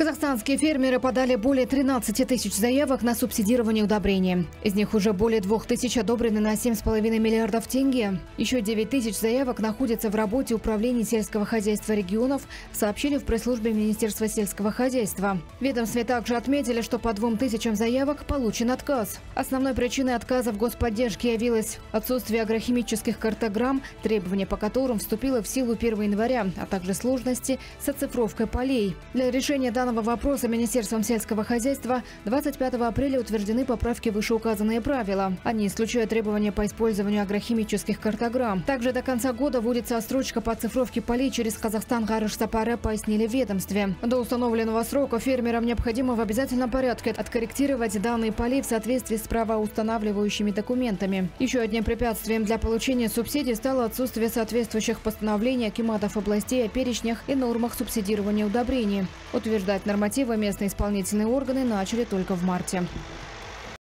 Казахстанские фермеры подали более 13 тысяч заявок на субсидирование удобрений. Из них уже более 2 тысяч одобрены на 7,5 миллиардов тенге. Еще 9 тысяч заявок находятся в работе Управления сельского хозяйства регионов, сообщили в пресс-службе Министерства сельского хозяйства. Ведомстве также отметили, что по 2 тысячам заявок получен отказ. Основной причиной отказа в господдержке явилось отсутствие агрохимических картограмм, требования по которым вступило в силу 1 января, а также сложности с оцифровкой полей. Для решения данного данного вопроса Министерством сельского хозяйства 25 апреля утверждены поправки вышеуказанные правила. Они исключают требования по использованию агрохимических картограмм. Также до конца года вводится отсрочка по оцифровке полей через Казахстан Гарыш Сапаре, пояснили в ведомстве. До установленного срока фермерам необходимо в обязательном порядке откорректировать данные полей в соответствии с правоустанавливающими документами. Еще одним препятствием для получения субсидий стало отсутствие соответствующих постановлений Акиматов областей о перечнях и нормах субсидирования удобрений. Утверждать нормативы местные исполнительные органы начали только в марте.